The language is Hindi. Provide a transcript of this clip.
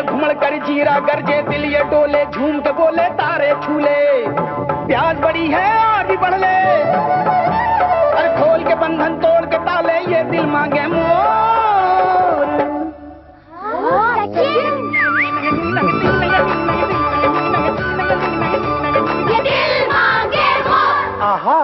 घुमड़ घुमड़ कर जीरा गरजे दिल ये डोले झूम के बोले तारे छूले। प्याज बड़ी है आगे बढ़ ले। अरे खोल के बंधन तोड़ के ताले ये दिल मांगे मोर। आहा।